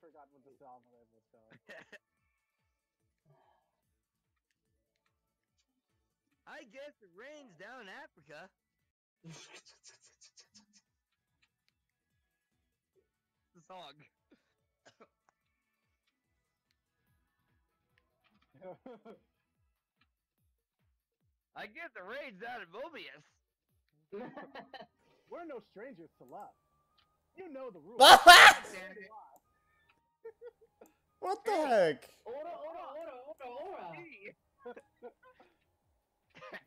forgot what the song was called. I guess it rains down in Africa. the song. I guess it rains down in Mobius. We're no strangers to love. You know the rules. Damn it. what the heck? Ora, ora, ora, ora, ora.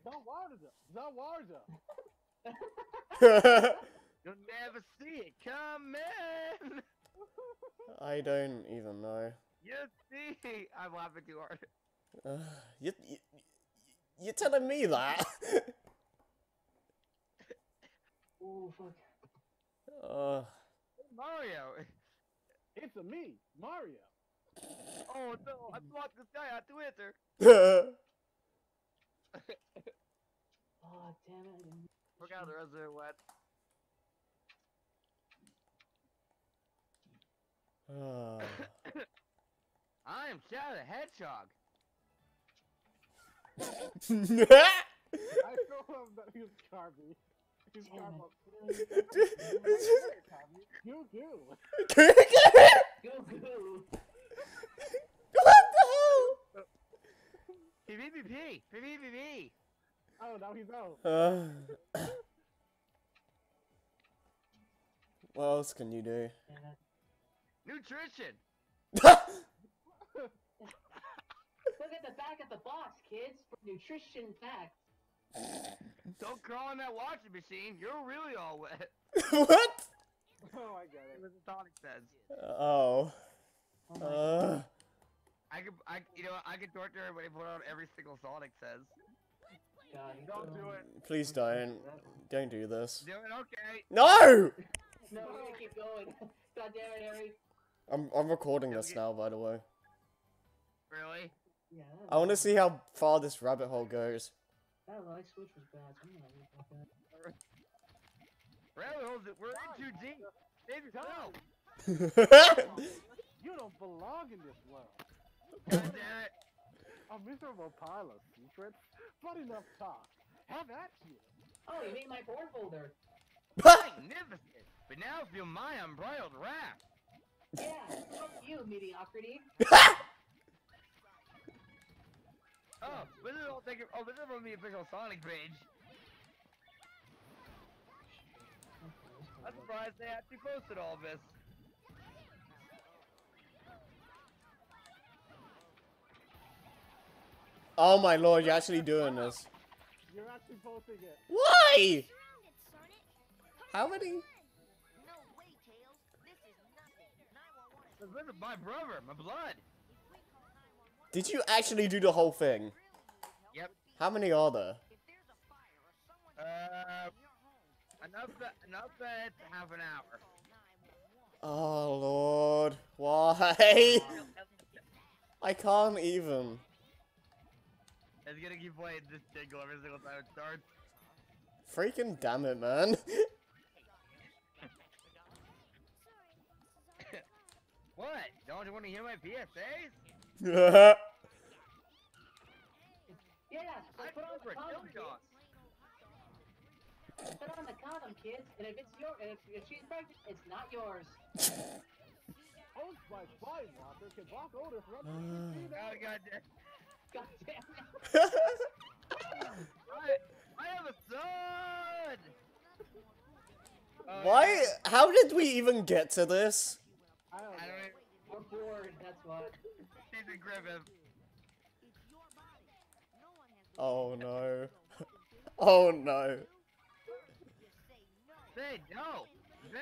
Zawarza. Zawarza. You'll never see it coming. I don't even know. You see, I'm laughing too hard. Uh, you, you, you're telling me that? Ooh, fuck. uh, Mario. It's a me, Mario. Oh no, I blocked this guy out to enter. Oh, damn it. I didn't- Forgot the rest of it went. uh, I am Shadow the Hedgehog. I told him that he was Kirby. He's Damn Carbo. it. Goo goo. Go, go. what the hell? PvPP! PvPP! Oh, now he's out. Uh, what else can you do? Nutrition! Look at the back of the box, kids, for nutrition facts. Don't crawl in that washing machine. You're really all wet. what? Oh, I get It it. was a Sonic says. Oh. Oh Uh, I could, I, you know, I could torture everybody put on every single Sonic says. god. Don't do it. please don't. Don't do this. Do it, okay. No! No, we're gonna keep going. God damn it, Harry. I'm, I'm recording this now, by the way. Really? Yeah, I want to see how far this rabbit hole goes. That light switch was bad. so I'm gonna leave it like that. Rabbit holes, we're in too deep. Save yourself. You don't belong in this world. God damn it. A miserable pile of secrets. But enough talk. Have at you. Oh, you mean my board folder? Magnificent. But now feel my unbridled wrath. Yeah, fuck you, mediocrity. Oh, this is all taken. Oh, this is from the official Sonic page. I'm surprised they actually posted all this. oh my lord, you're actually doing this. You're actually posting it. Why? How many? No way, Tails. This is nothing. 911 is This is my brother, my blood. if we call 911 Did you actually do the whole thing? Yep. How many are there? if there's a fire or someone Uh, in your home, enough enough it's half an hour. Oh lord, why? I can't even. It's gonna keep playing this jingle every single time it starts. Freaking damn it, man. What? Don't you want to hear my PSAs? Yeah. Put on the condom, kids. Put on the condom, kids. And if it's your, and if, if she's pregnant, it's not yours. Host by Fly Walker can block odor from 15 Oh god damn. God damn it. I, I have a son! Why? How did we even get to this? I don't know. We're bored, that's what. Stephen Griffith. Oh, it's your body. No one has Oh no. Oh no. just say no. Say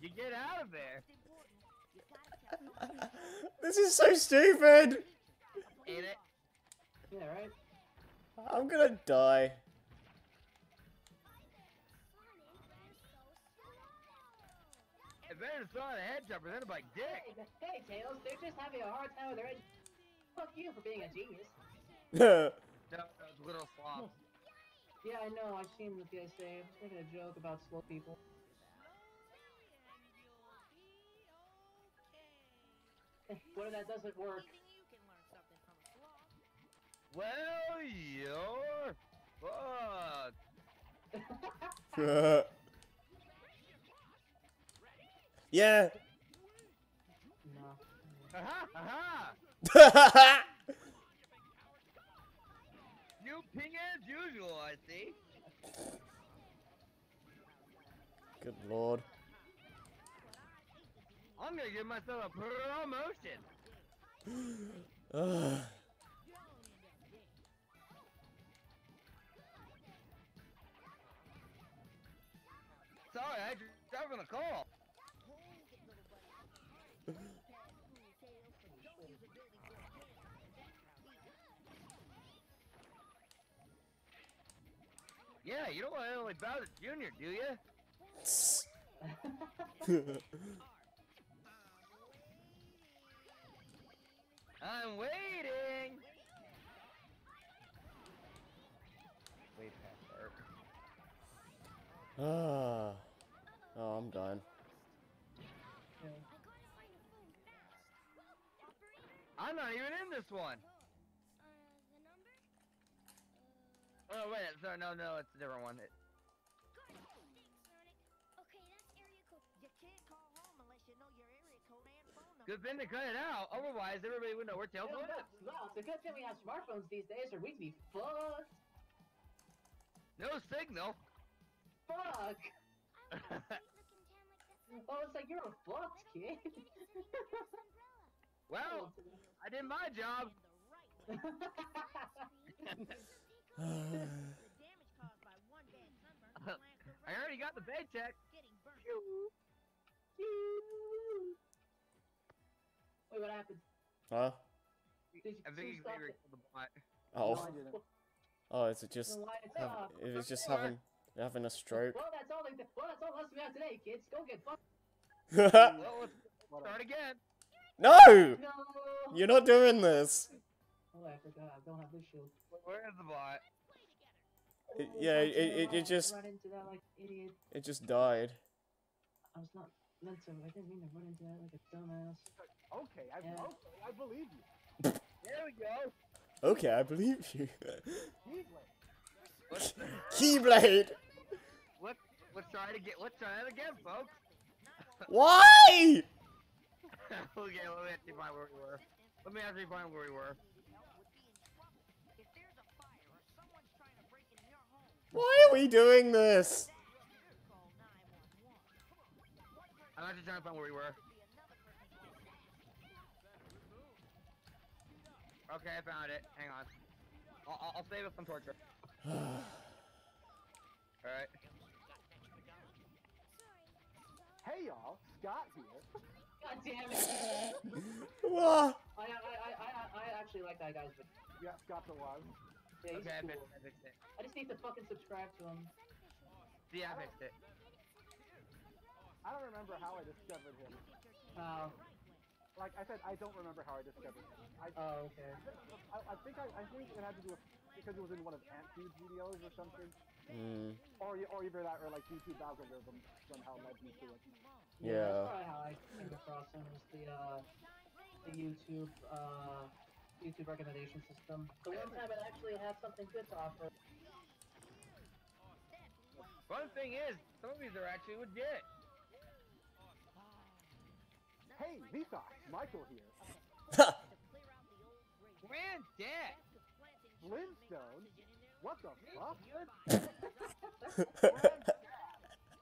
you get out of there. It's important. You gotta tell This is so stupid. Ain't it? Yeah, right? I'm gonna die. It's better to saw the head jump presented by Dick. Hey, th- hey, Tails, they're just having a hard time with their ed- Fuck you for being a genius. No, no, it's little slob. Yeah, I know, I've seen what they say. Making a joke about slow people. What if that doesn't work? Anything you can learn something from a sloth. Well, you're fucked. yeah. Aha! You ping as usual, I see. Good lord. I'm gonna give myself a promotion. Ugh. Sorry, I just driving a call. Yeah, you don't want to like Bowser Jr., do you? I'm waiting. Wait past her. Ah. oh, I'm done. I'm not even in this one. Oh wait, sorry, no, no, it's a different one. It, You can't call home unless you know your area code and phone number. good thing to cut it out, otherwise everybody would know where Tails Well, lives. well, it's a good thing we have smartphones these days, or we'd be fucked. No signal. Fuck. Oh, it's like you're a fucked kid. well, I did my job. The damage caused by one bad sunburn will last the I already got the paycheck. getting burnt. Wait, what happened? Huh? Did you, I think you he's stop maybe the bot. Oh. No, Oh, is it just Then why it's have, it was just having having a stroke? Well, that's all. They, well, that's all less we have today, kids. Go get fucked. Well, start again. no! No. You're not doing this. Oh, I forgot. I don't have this shield. Where is the bot? It- yeah, it- it- it just- run into that like idiot. It just died. I was not meant to. I didn't mean to run into that like a dumbass. Okay, I, Yeah. okay, I believe you. There we go. Okay, I believe you. Keyblade. Let's, Keyblade! let's, let's try it again. Let's try it again, folks. Why? okay, let me actually find where we were. Let me actually find where we were. If there's a fire or someone's trying to break in your home, Why are we doing this? I'm actually trying to find where we were. Okay, I found it. Hang on. I'll, I'll, I'll save it from torture. Alright. Hey y'all, Scott here. God damn it! Wah. I, I, I, I, I actually like that guy's. video. Yeah, Scott's the one. Yeah, he's Okay, I cool. fixed, I fixed it. I just need to fucking subscribe to him. See, I fixed it. I don't remember how I discovered him. Oh, Like I said, I don't remember how I discovered him. I, oh, okay. I, I think I, I think it had to do with because it was in one of Ant Dude's videos or something, Hmm. or or either that or like YouTube algorithm somehow led me to it. That's Yeah. probably how I came across him. Was the uh, the YouTube uh, YouTube recommendation system. The one time it actually had something good to offer. Fun thing is, some of these are actually legit. Hey, Vsauce, Michael here. Granddad! Flintstone? What the fuck?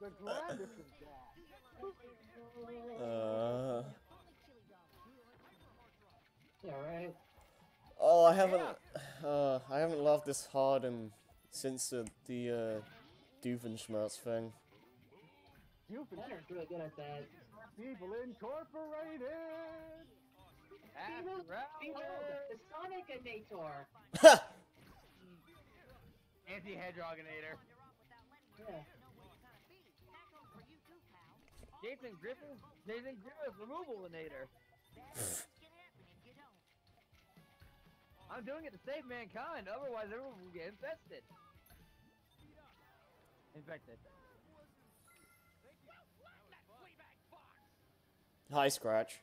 The grandest of dad. uh, I haven't. Uh, I haven't laughed this hard in since the the uh, Doofenshmirtz thing. You've been Leonard's really good at that. People Incorporated. Behold, behold, the Sonic-inator. Anti-Hedgehoginator. Yeah. Jason Griffin? Jason Griffith Removalinator. I'm doing it to save mankind, otherwise everyone will get infested. Infected. Hi, Scratch.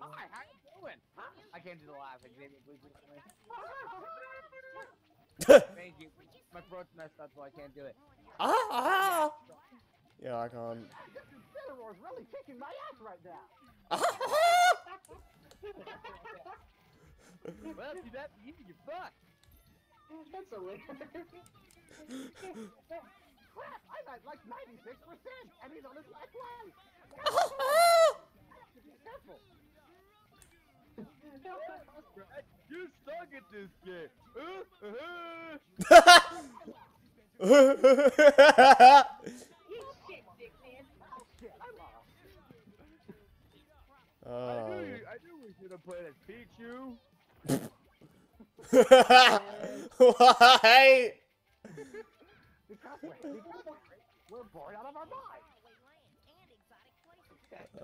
Hi, how you doing? I can't do the laugh. Xavier, please do me. Thank you. My throat's messed up, so I can't do it. ah, ah. Yeah, I can't. This Incineroar's really kicking my ass right now. Ah, ah. Well, see that you, you're fucked. That's a winner. Crap, I'm at like 96%, and he's on his last life. Be careful. You suck at this game. Uh. You shit, dick man. Shit, I lost. I oh. knew you, I knew we should have played as Pichu. Why? Because we're, we're bored out of our minds.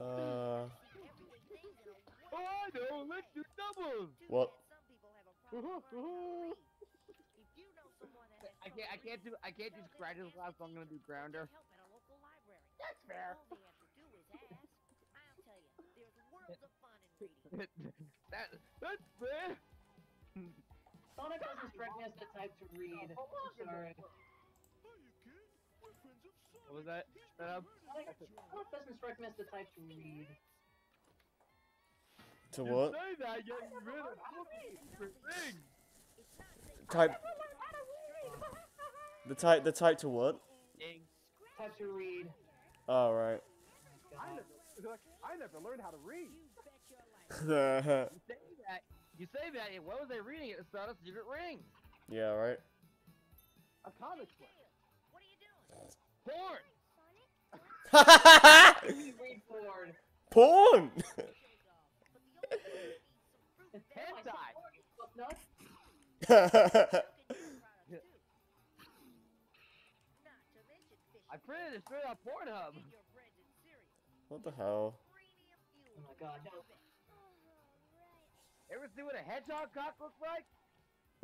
Uh, Oh, I know. Let's do doubles. what? I can't. I can't do. I can't do scratches last. So I'm gonna do grounder. That's fair. that. That's fair. Sonic doesn't strike me as the type to read. I'm sorry. What was that? Shut up. Sonic, Sonic doesn't strike me as the type to read. To You what? say that, yet you really different things. Type. The type. The type to what? Ding. Type to read. Oh right. I God. I never learned how to read. You say that. You say that. and What was I reading? It started a secret ring. yeah, right. A comic book. Porn. Read forward. Porn. Hentai. Fuck nuts. I printed it straight off Pornhub. What the hell? Oh my god, no. Ever see what a hedgehog cock looks like?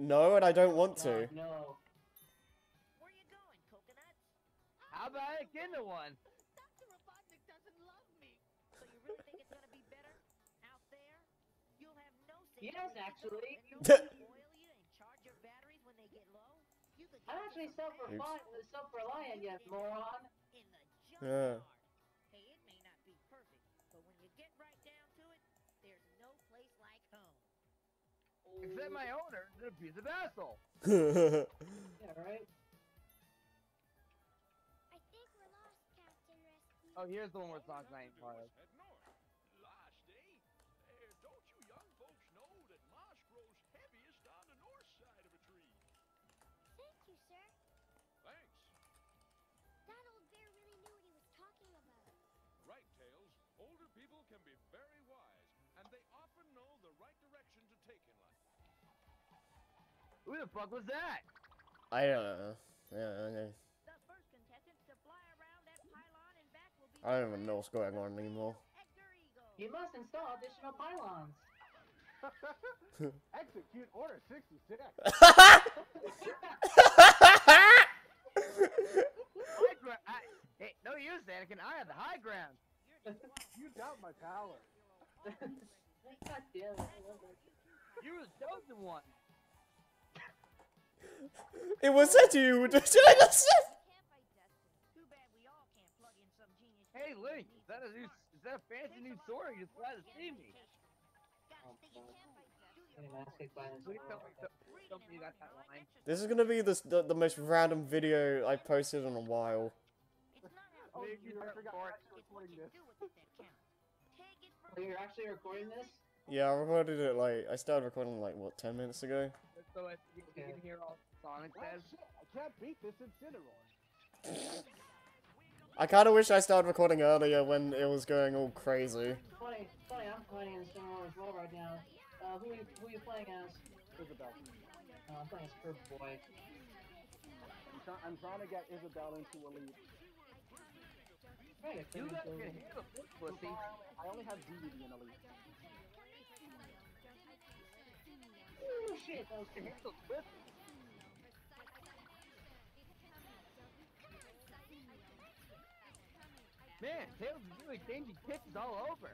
No, and I don't want oh, to. God, no. How about a Kindle one? Dr. Robotnik doesn't love me. So you really think it's gonna be better out there? You'll have no Yes, actually. One oil you and charge your batteries when they get low. I'm actually self-reliant, self-reliant, you moron. in the Yeah. Except my owner is a piece asshole. Yeah, right? I think we're lost, Captain Rescue. Oh, here's the one where songs I ain't part of. North. Last day. Eh, don't you young folks know that moss grows heaviest on the north side of a tree? Thank you, sir. Thanks. That old bear really knew what he was talking about. Right, Tails. Older people can be very Who the fuck was that? I don't know. Yeah, okay. The first contestants to fly around that pylon and back will be I don't even know what's going on anymore. You must install additional pylons. Execute Order 66. I, hey, no use, Anakin. I have the high ground. You doubt my power. God damn it, I love it. You were the chosen one. It was a dude. Did I not say? Can't fight Dustin. Too bad we all can't plug in some genius. Hey, Link. Is that a new? Is that a fancy new sword? You just glad to see me. Getting my ass kicked by this Please girl. tell me, tell, tell me you got that line. This is gonna be this, the the most random video I've posted in a while. Oh, you, you I forgot recording this. Oh, you're actually recording this? Yeah, I recorded it like I started recording like what ten minutes ago. So I you you can hear all Sonic Well, says. shit, I can't beat this Incineroar. I kind of wish I started recording earlier when it was going all crazy. Funny, funny, I'm playing in Star Wars well right now. Uh, who are you, who are you playing as? Isabel. Uh, I'm playing as Curb Boy. I'm, try- I'm trying to get Isabel into a Trying to You get guys Curb can into- handle pussy. I only have deity in Elite. Oh shit, that was Can handle this. Man, Tails is really changing pitches all over.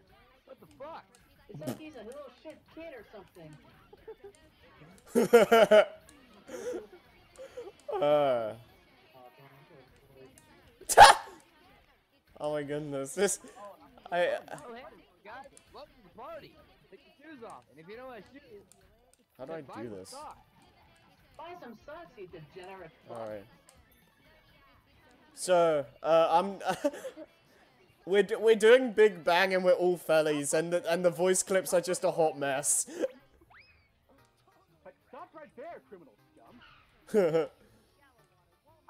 What the fuck? It's like he's a little shit kid or something. uh. Oh, oh my goodness, this. I. Oh, hey, guys, welcome to the party. Take your shoes off, and if you don't want to shoes, How do I buy do this? Buy some socks, you degenerate. fuck. Alright. So, uh, I'm. we're, d- we're doing Big Bang and we're all fellies, and the, and the voice clips are just a hot mess. Like, stop right there, criminal scum.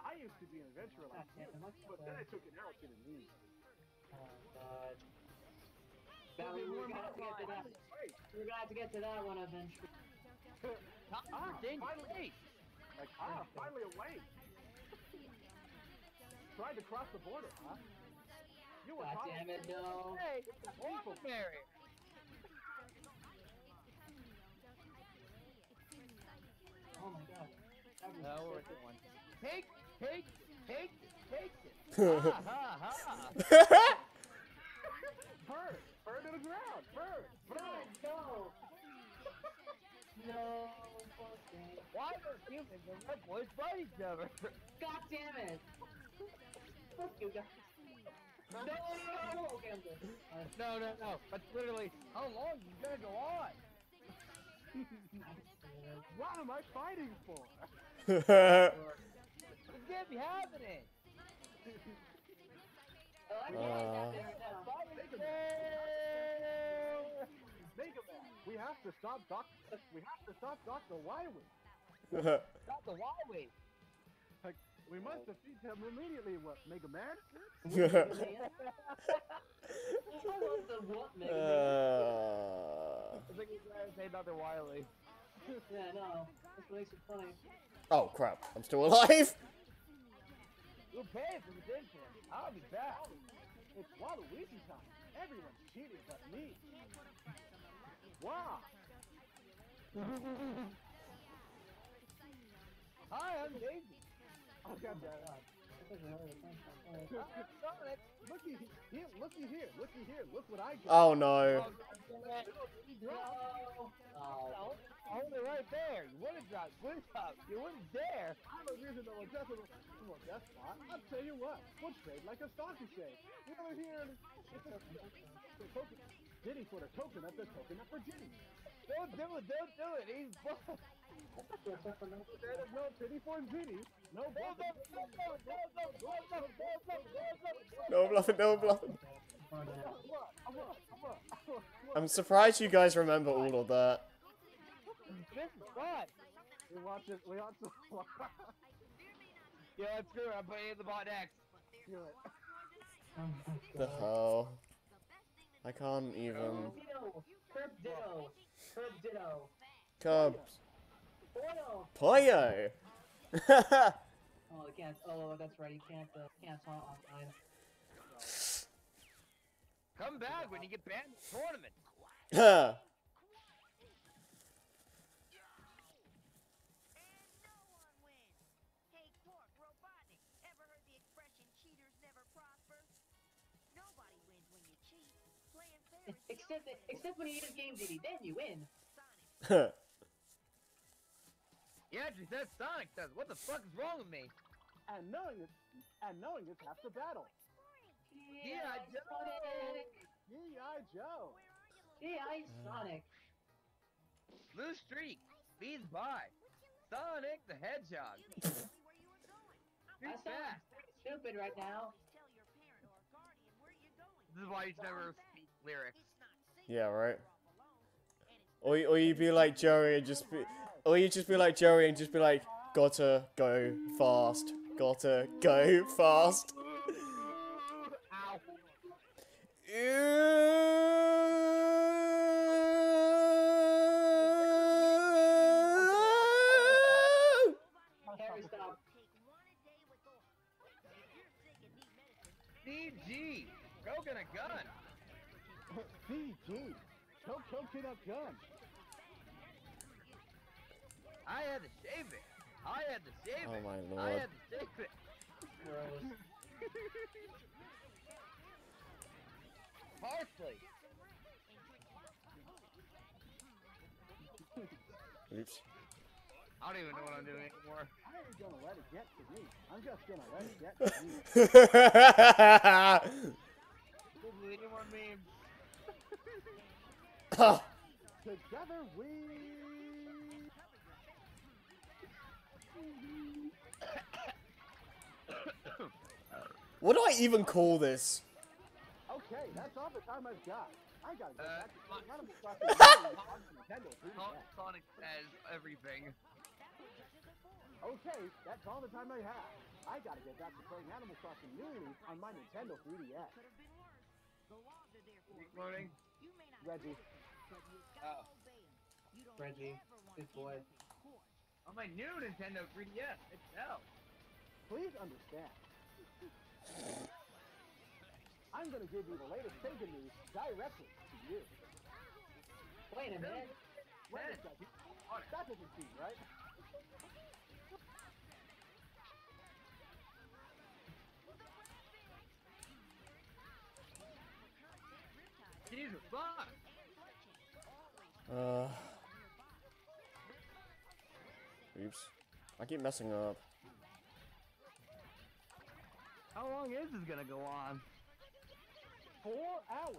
I used to be an adventurer like damn you, but then I took an arrow to the knee. Oh god. God, we, we're gonna have to get to that. We're gonna have to get to that one eventually. Not Ah, for Dane finally. State. Like, ah, finally awake. Tried to cross the border, huh? You were God damn it, no. Hey, awful Mary. Oh my god. That was No, we're sick. doing. Take, take, take, take it. ha ha ha. Bird! Bird to the ground! Bird! God, no! No, fucking. Why do humans and Reploids fight each other? God damn it! Fuck you guys. No, no, no, no, okay, I'm good. Uh, No, no, no. That's literally how long you gonna go on? What am I fighting for? It can't be happening. I can't Uh. have that right now. Mega Man! We have to stop Doc. We have to stop Doctor Wily. Not the Huawei. Like, we must defeat him immediately. What, Mega Man? Man. I love the what, Mega Man. uh, I think he's trying to say Dr. Wily. Yeah, no. That's what makes it funny. oh crap, I'm still alive! You'll pay for the attention. I'll be back. It's Waluigi time. Everyone's cheating but me. Wow! Hi, I'm Daisy. Oh, God, looky, here, looky here, looky here, look what I got. Oh no. Oh, oh. Right there. You wouldn't drop, wouldn't drop, you wouldn't dare. I'm a reasonable. Well. I'll tell you what, we'll trade like a stock exchange. We're over here. It's a, it's a Diddy for the token, that's a token up for Diddy. Don't do it, don't do it, he's buff. no pity for Diddy. No bluff, no bluff, no bluff, no bluff, no bluff, no bluff, no bluff. I'm surprised you guys remember all of that. Just fun. We watch it. We watch the yeah, let's it. I'm playing the bot next. Do it. the hell. I can't even. Curb ditto! Curb ditto! Cubs. Oil! Pollo! Oh, you can't. Oh, that's right. You can't. Uh, can't taunt online. Come back when you get banned from the tournament. Except that, except when you use Game Genie, then you win. he actually says Sonic does. What the fuck is wrong with me? And knowing it, and knowing it's half the battle. G.I. Joe! I Joe! G.I. Sonic! Blue Streak! Speeds by! Sonic the Hedgehog! I sound stupid right now. This is why you never speak lyrics. Yeah, right. Or, or you be like Joey and just be, or you just be like Joey and just be like, gotta go fast, gotta go fast. Choke, choke in a gun. I had to shave it. I had to shave Oh it. my I lord. had to shave it. Parsley. Oops. I don't even know what I'm doing anymore. I ain't gonna let it get to me. I'm just gonna let it get to me. This is any more memes. Together we. what do I even call this? Okay, that's all the time I've got. I gotta go Uh, back to my- playing Animal Crossing on Nintendo 3DS. Son- Sonic says everything. Okay, that's all the time I have. I gotta get back to playing Animal Crossing New Leaf on my Nintendo 3DS. Could have been worse. The laws are there for Keep you. loading. You may not Reggie. Like it, but you Oh. gotta obey 'em. You don't Reggie, ever want good boy. get in court. On my new Nintendo 3DS. It's hell. Please understand. I'm gonna give you the latest Sega news directly to you. Wait a minute. Wait a Yes. second. That doesn't seem right. Jesus, fuck. Uh. Oops. I keep messing up. How long is this gonna go on? Four hours.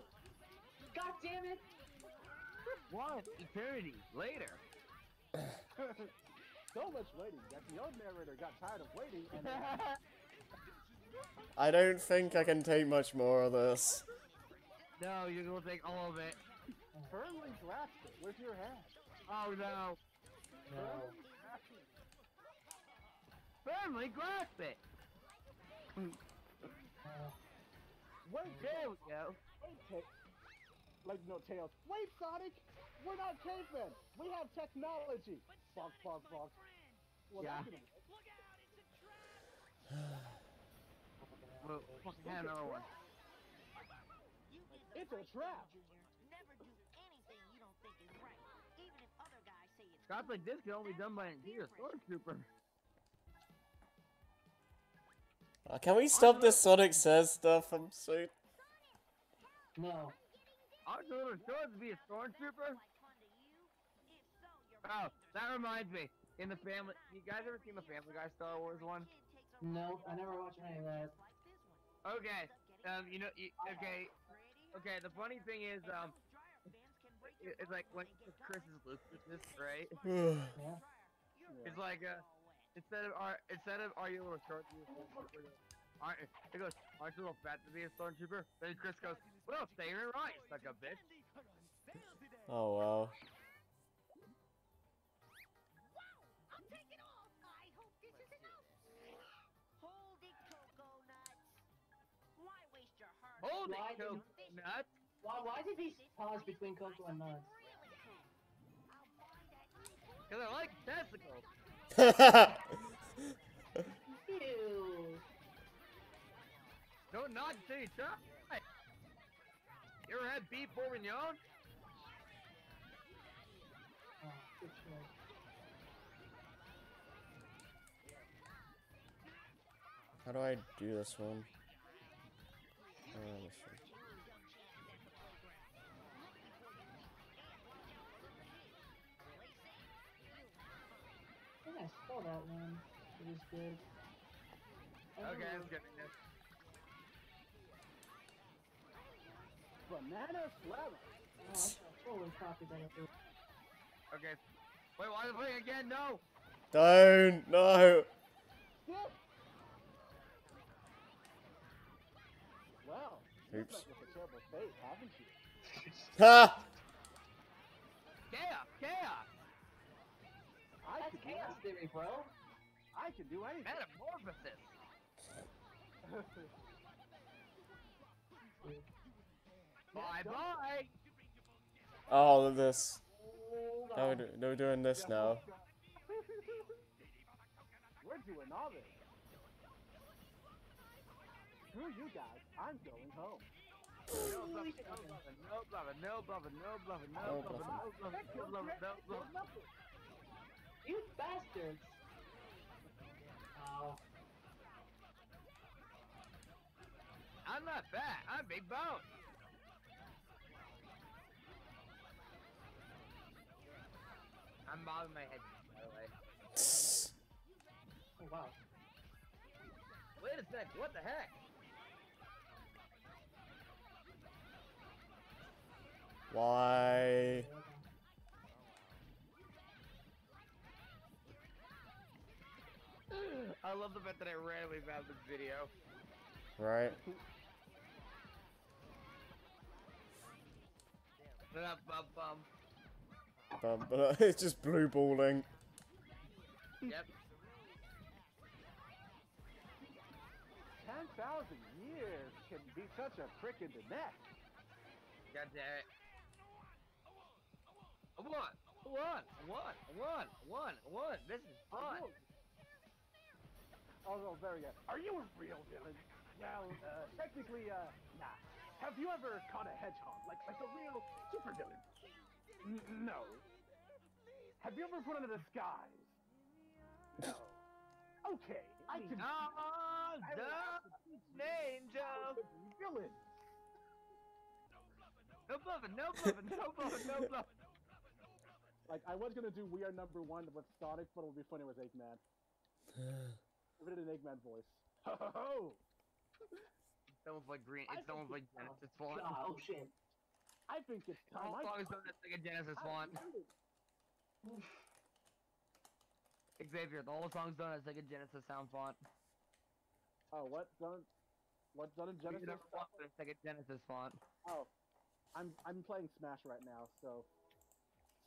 God damn it! What? Eternity. Later. so much waiting that the old narrator got tired of waiting and I don't think I can take much more of this. no, you're gonna take all of it. Firmly grasped it with your hand. Oh no. No. Firmly grasp it. Uh, Wait, There we go. wait, ta- like no tails. Wait, Sonic! We're not cavemen. We have technology. Bonk, bonk, bonk. Well, Yeah. that's gonna work. Well, fucking have another one. You did the It's a trap. Shots like this can only be done by an interior stormtrooper. Uh, can we stop this Sonic Says stuff? I'm so. no. Aren't you little short to be a stormtrooper? like fun to you. If so, you're Oh, that reminds me. In the family, you guys ever seen the Family Guy Star Wars one? kid takes a No, I never watched any of that. like this one. Okay. Um, you know, you, okay, okay. The funny thing is, um, dryer bins can break it- it's like when Chris is Lucas, right? Yeah. It's like uh, instead of are instead of are you a little short to be a stormtrooper? Aren't he goes, aren't you a little fat to be a stormtrooper? Then Chris goes, well, stay here and right, suck a bitch. Oh wow. I'm taking off. I hope this is enough. Hold it, Cocoa Nuts. Why waste your hard Hold it, Why didn't- coconut. Why, why did he pause between Coco and Nuts? Cause I like testicles. Ew. No, not until you try. You ever had beef bourguignon? Oh, good shit. How do I do this one? Uh, that one. It was good. I Okay, I'm getting this. Banana flavor. Oh, I totally copied that. Okay. Wait, why the play again? No. Don't no. Skip. Well, you've Oops. met with a terrible fate, haven't you? Ha! Chaos, chaos. I That's can do chaos theory, bro. I can do anything. Metamorphosis. Bye bye. Oh, look at this. Hold Now we're, do- now we're doing this now. We're doing all this. Screw you guys. I'm going home. No bluffing, no bluffing, no bluffing, no bluffing, no No bluffing, no bluffing, no bluffing, no bluffing. You bastards! Oh, I'm not fat. I'm big bone. I'm bobbing my head, by the way. Oh wow. Wait a sec, what the heck? Why? I love the fact that I randomly found this video. Right? Bum, bum, bum. But, but it's just blue balling. Yep. 10,000 years can be such a prick in the neck. God damn it. I won! I won! I won! I won! I won! I won! This is fun! Oh, very good. Are you a real villain? Well, uh, technically, uh, nah. Have you ever caught a hedgehog? Like, like a real super villain? N- no. Have you ever put on a disguise? No. Okay, I can On I the will- angel! villain. No bluffing, no bluffing, no bluffing, no bluffing. Like, I was gonna do We Are Number One with Sonic, but it would be funny with Eggman. Give it Eggman voice. Ho ho ho! It's almost like green. It's think almost like it's- Genesis font. God, oh shit. I think it's time All I... songs don't like a Genesis font. Xavier, the whole song's done as like a Genesis sound font. Oh, what? Done? What's done in You Genesis? never want It's like a Genesis font. Oh, I'm I'm playing Smash right now, so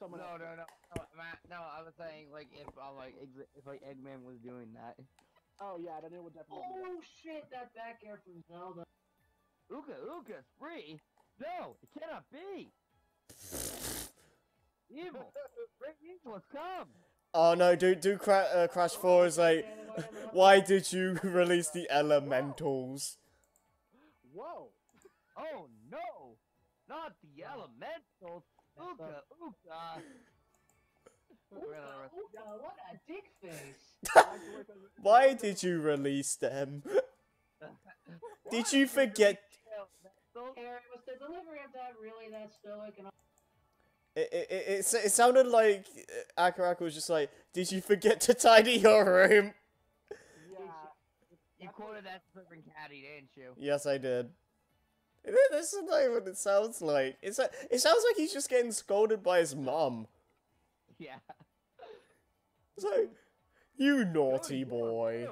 someone No, else. no, no, no, Matt, no. I was saying like if um, like if like Eggman was doing that. Oh yeah, then it would definitely. be Oh shit, that back air from Zelda. Uka, Uka's free. No, it cannot be. Evil, great evil has come. Oh no, do do cra- uh, Crash 4 is like, why did you release the elementals? Whoa! Oh no, not the elementals. Uka, Uka. Ooga, ooga, Why did you release them? Did you forget? Elementals? Harry, was the delivery of that really that stoic and It, it, it, it, it sounded like uh, Akarak was just like, did you forget to tidy your room? Yeah. You quoted that flipping caddy, didn't you? Yes, I did. This is not what it sounds like. It's like, it sounds like he's just getting scolded by his mum. Yeah. It's like, you naughty boy.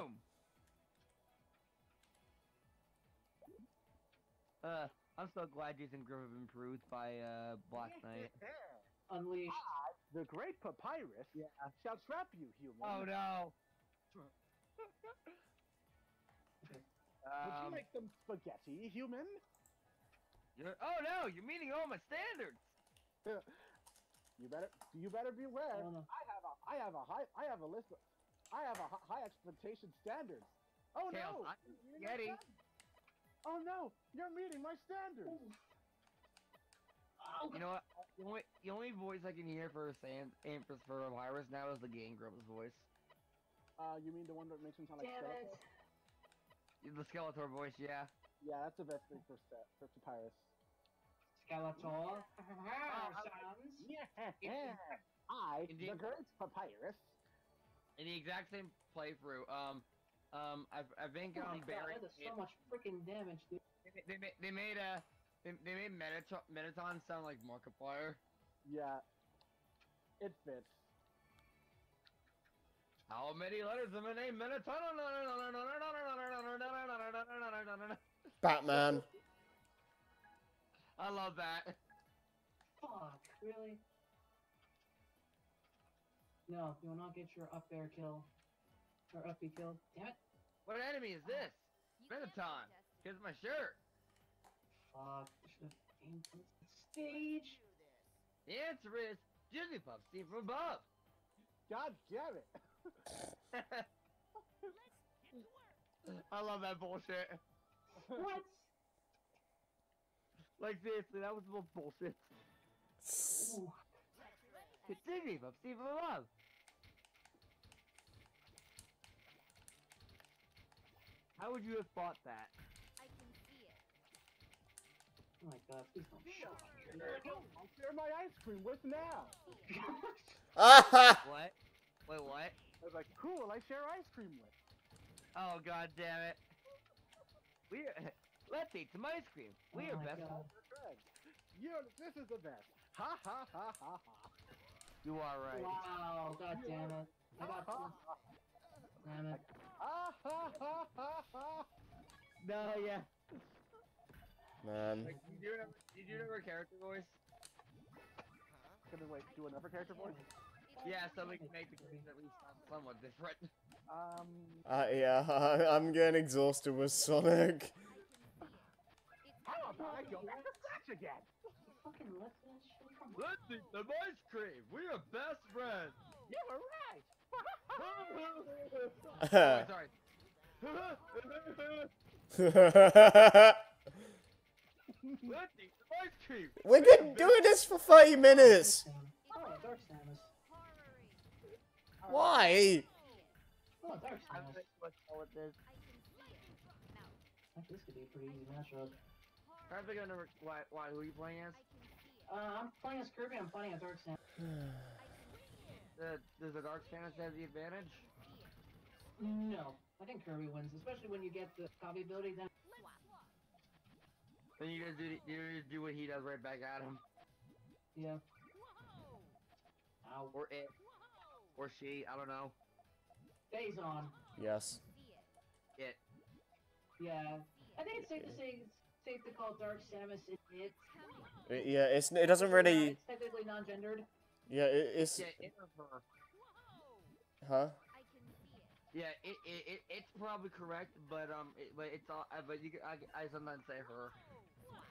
Uh, I'm so glad Jason Grimm have improved by uh Black Knight. unleashed. The great papyrus Yeah. shall trap you, human. Oh no. Would um, you like some spaghetti, human? you're, oh no, you're meeting all my standards. You better, you better beware. No. I have a, I have a high, I have a list. Of, I have a high expectation standards. Oh Tails, no! I- You're meeting my standards. Oh no! You're meeting my standards. Oh, You know what? The only, the only voice I can hear for Sam and for, for Virus now is the Game Grumps voice. Uh, you mean the one that makes him sound like damn it. The Skeletor voice, yeah. Yeah, that's the best thing for Sta- for papyrus. Skeletor. I- Sounds. Yeah. I, the Indeed. great papyrus. In the exact same playthrough, um, um, I've, I think Oh my um, god, Barry, so much freaking damage, dude. they, they, ma- they made a, they, they made Metatron, Mettaton sound like Markiplier. Yeah. It fits. How many letters in my name? Mettaton. Batman. I love that. Fuck, really? No, you will not get your up air kill. Or uppy kill. Damn it. What enemy is this? Mettaton. Here's my shirt. Fuck, I should have aimed for the stage. The answer is Jigglypuff seen from above. God damn it! I love that bullshit. What? Like seriously, that was the most bullshit. Ooh. It's Jigglypuff seen from above. How would you have fought that? I can see it. Oh my god, please don't show I'll share my ice cream with now. What? Wait, what? I was like, cool, I share ice cream with. Oh god damn it. We are, let's eat some ice cream. We Oh are best God. Friend, you this is the best. Ha ha ha ha ha. You are right. Wow, god damn it. I got Ha, Damn it. ha ha ha ha ha. No, yeah. Man. Like, did you ever, did you ever character voice? Gonna wait, do another character voice? Yeah, so we can make the games at least somewhat different. Um, Uh, yeah, I'm getting exhausted with Sonic. How about I go back to scratch again? Fucking let that shit come Let's eat some ice cream. We are best friends. You were right. oh, sorry. Let's ice cream. We're good doing this for 30 minutes. Oh, Dark Samus. Why? Oh, Dark Samus. think what's wrong with this. I think this could be a pretty easy matchup. I think I never. Why? Why? Who are you playing as? Uh, I'm playing as Kirby, I'm playing as Dark Samus. The, does the Dark Samus have the advantage? No, I think Kirby wins, especially when you get the copy ability. Then Then you just do you just do what he does right back at him, yeah. Ow. or it, or she. I don't know. Phazon. Yes. It. Yeah. I think it's safe to say it's safe to call Dark Samus it. it. It- yeah, it's it doesn't really. It's technically non-gendered. Yeah, it, it's. Yeah, it her. Huh? Yeah, it, it, it it's probably correct, but um, it, but it's all. uh, But you I, I sometimes say her.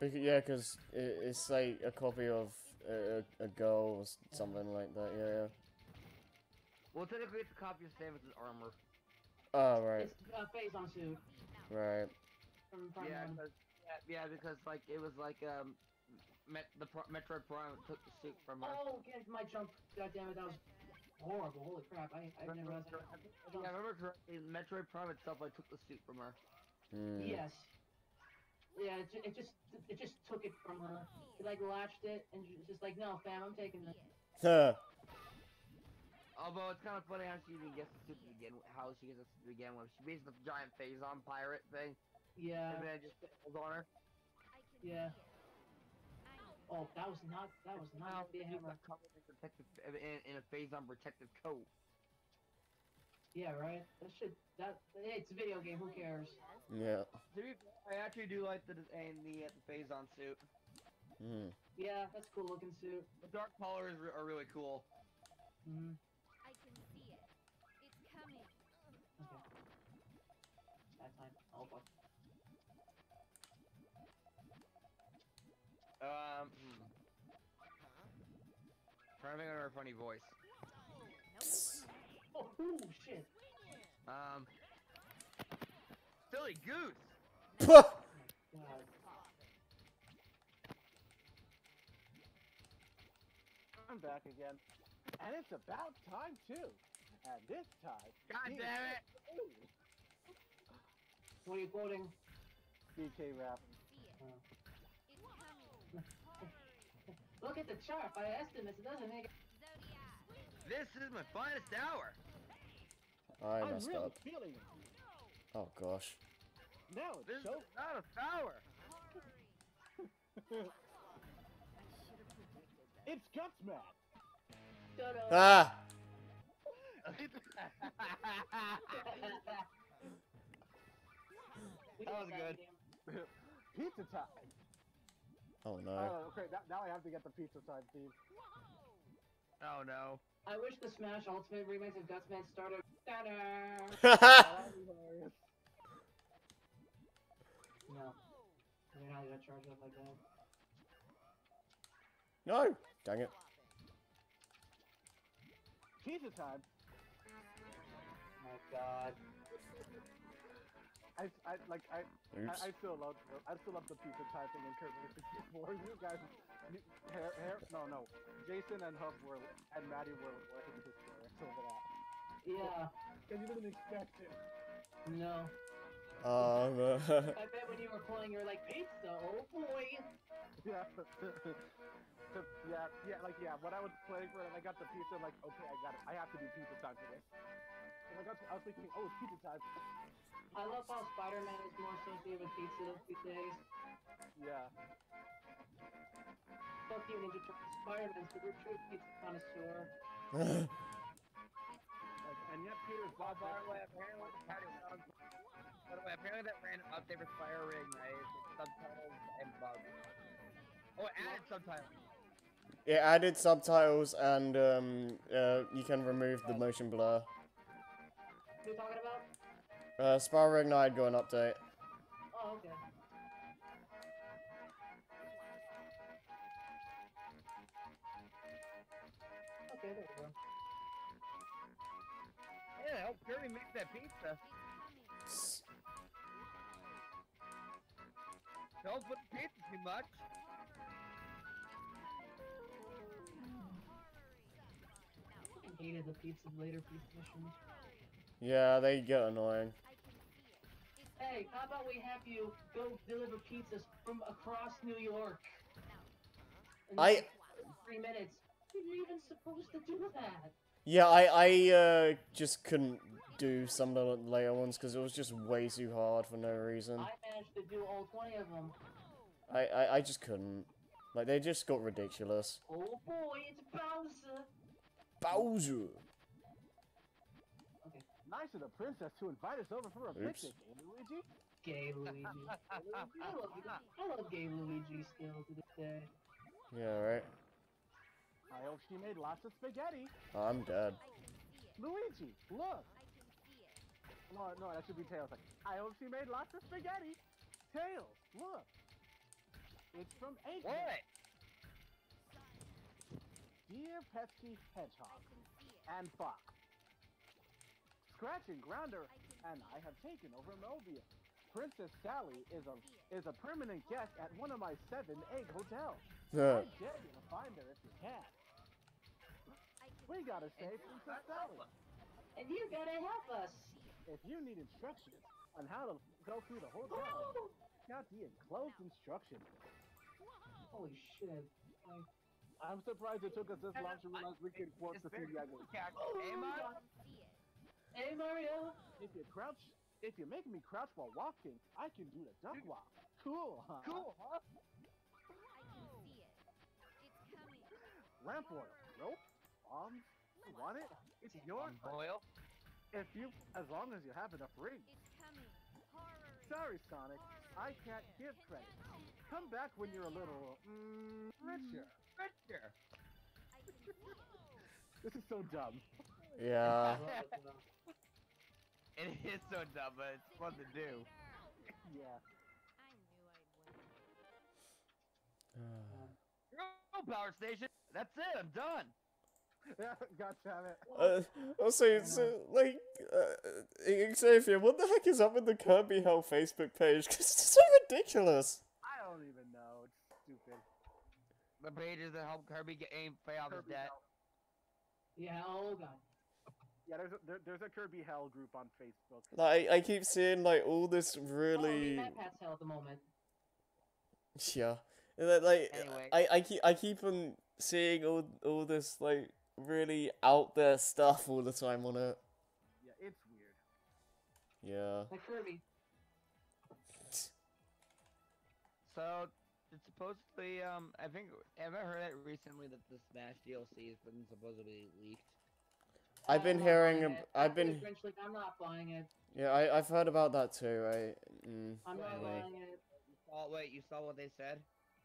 Bec- Yeah, because it, it's like a copy of a, a, a girl or something like that. Yeah. yeah. Well, technically, it's a copy of Samus's armor. Oh right, It's uh, Phazon suit right. from from Yeah, 'cause- yeah, yeah, because like it was like um, Met, the Pro- Metroid Prime took the suit from her. Oh, okay, my jump. God damn it, that was horrible. Holy crap! I I didn't realize that. Yeah, I remember correctly. Metroid Prime itself, like took the suit from her. Hmm. Yes. Yeah, it, it just it just took it from her. She like latched it and she was just like, no, fam, I'm taking this. Huh. Although it's kind of funny how she even gets the suit to begin with. How she gets the suit to begin with. She based the giant Phazon pirate thing, Yeah, and then it just falls on her. yeah. Oh, that was not that was not the she's hammer. in protective in, in a Phazon protective coat. Yeah, right. That should that hey, it's a video game. Who cares? Yeah. To be fair, I actually do like the design the uh, the Phazon suit. Hmm. Yeah, that's cool looking suit. The dark colors are really cool. Mm-hmm. I Um. Hmm. Trying to think of another funny voice. Oh, ooh, shit. Um. Silly goose. Puh! I'm back again. And it's about time too. And this time, God damn it! What are you quoting? BK rap. Look at the chart. By estimates, it doesn't make. Zodiac. This is my finest hour. I I'm messed really up. feeling. Oh gosh. No, This it's so is not a flower. it's guts man. Shut. Ah! That was good. Pizza time. Oh no. Oh, okay. Now, now I have to get the pizza time theme. oh no. I wish the Smash Ultimate remix of Gutsman started. Ta-da! That'd be hilarious. No. You're not gonna charge up like that. no! Dang it. Pizza time. Oh My god. I, I like I, I, I still love I still love the pizza time thing in Kirby 64. You guys, you, hair, hair, no, no. Jason and Hub were and Maddie were working hysterics over that. Yeah. Cause you didn't expect it. No. Um, I bet when you were playing, you were like, pizza, oh boy. yeah. So, yeah, yeah, like yeah. When I was playing for it, and I got the pizza. I'm like, okay, I got it. I have to do pizza time today. And I got. I was thinking, oh, it's pizza time. I love how Spider-Man is more associated with pizza these days. Yeah. Fuck you, Ninja Turtles. Spider-Man's the true pizza connoisseur. And yet Peter's By bought the way, apparently, by the way, apparently that random update for Fire Ring Night is subtitles and bugs. Oh, it added subtitles. It added subtitles and um, uh, you can remove the motion blur. What are you talking about? Uh, Spyro Reignite going update. Oh, okay. Okay, there we go. Yeah, help Kirby make that pizza. Don't put the pizza too much. I hated the pizza later pizza missions. Yeah, they get annoying. Hey, how about we have you go deliver pizzas from across New York? I- three minutes. You're even supposed to do that. Yeah, I, I uh, just couldn't do some of the later ones because it was just way too hard for no reason. I managed to do all 20 of them. I, I, I just couldn't. Like, they just got ridiculous. Oh boy, it's Bowser. Bowser! Nice of the princess to invite us over for a Oops. picnic, eh, Luigi? Gay Luigi. I love, I love gay Luigi still to this day. Yeah, right. I hope she made lots of spaghetti. Oh, I'm dead. Luigi, look. No, no, that should be Tails. Like, I hope she made lots of spaghetti. Tails, look. It's from Eggman. What? Dear Pesky Hedgehog and Fox, Scratch and Grounder and I have taken over Mobius. Princess Sally is a is a permanent guest at one of my seven egg hotels. I dare you to find her if you can. We gotta save Princess Sally. And you gotta help us. If you need instructions on how to go through the hotel, got the enclosed instructions. Holy shit. Like, I'm surprised it took us this long to realize we could work It's the very 3D items. Hey, Mario? If you crouch, if you make me crouch while walking, I can do the duck walk. Cool, huh? Cool, huh? I can see it. It's coming. Lamp oil, rope, bombs. You want it? It's yours. Boyle. If you, as long as you have enough rings. It's coming. Horror Sorry, Sonic. I can't give credit. Come back when you're a little, mm, richer. Richer. This is so dumb. Yeah. I love it, though. It is so dumb, but it's fun to do. Yeah. I knew I'd win. Go, Power Station. That's it. I'm done. God damn it. Uh, also, it's uh, like, uh, Xavier, what the heck is up with the Kirby Hell Facebook page? Because it's so ridiculous. I don't even know. It's stupid. The pages that help Kirby get aim pay off his debt. Yeah, oh god. Yeah, there's a there, there's a Kirby Hell group on Facebook. Like, I keep seeing, like, all this Oh, really... Matt Pat's hell at the moment. Yeah. And Like, Anyway. I, I keep I keep on seeing all all this like really out there stuff all the time on it. Yeah, it's weird. Yeah. Like Kirby. So it's supposedly um I think have I heard it recently that the Smash DLC has been supposedly leaked. I've been hearing. buying ab- I've been. Grinch Leak, I'm not buying it. Yeah, I I've heard about that too. I. Mm, I'm not anyway. buying it. You saw wait, you saw what they said?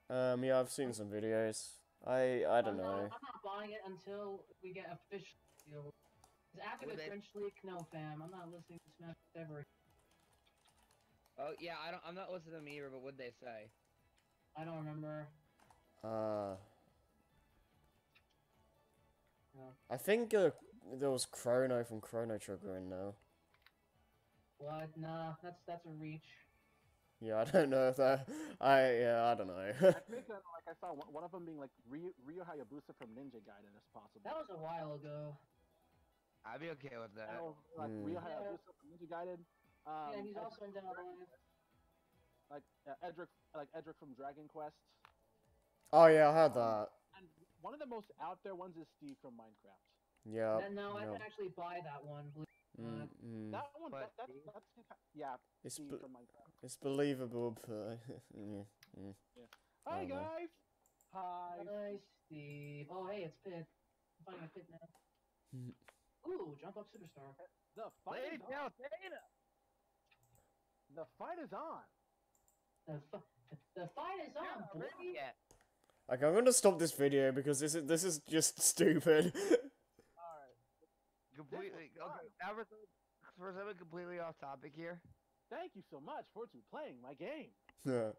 Um. Yeah, I've seen some videos. I I don't I'm know. Not, I'm not buying it until we get official deal. 'Cause after Would the they- Grinch Leak, no fam. I'm not listening to Smash ever. Oh yeah, I don't I'm not listening to them either, but what'd they say? I don't remember. Uh. No. I think uh, there was Chrono from Chrono Trigger in now. What? Nah, that's that's a reach. Yeah, I don't know if that. I yeah, I don't know. I think that like I saw one, one of them being like Ryu, Ryu Hayabusa from Ninja Gaiden is possible. That was a while ago. I'd be okay with that. I know, like Hmm. Ryu Yeah. Hayabusa from Ninja Gaiden. Um, yeah, he's Ed- also in Dead or Alive. like uh, Erdrick, like Erdrick from Dragon Quest. Oh yeah, I had that. And one of the most out there ones is Steve from Minecraft. Yeah. And now I no. can actually buy that one. Mm, mm. That one, But that, that's, that's, that's, yeah, It's be- it's believable, but mm, mm. Hi Oh, no. guys. Hi. Hi, Steve. Oh, hey, it's Pit. I'm finding a Pit now. Ooh, jump up superstar. The fight Lady is on. Tail Dana! The fight is on. The, fu- the fight is on, Not ready Like I'm gonna stop this video because this is this is just stupid. All right. Completely. Okay, now for, some- for something completely off topic here. Thank you so much for to playing my game. Yeah.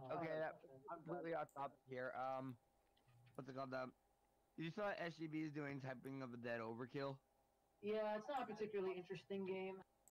Oh, Okay, that- I'm. Completely off topic here. Um, what's it called? Um, you saw SGB is doing typing of the dead overkill. Yeah, it's not a particularly interesting game.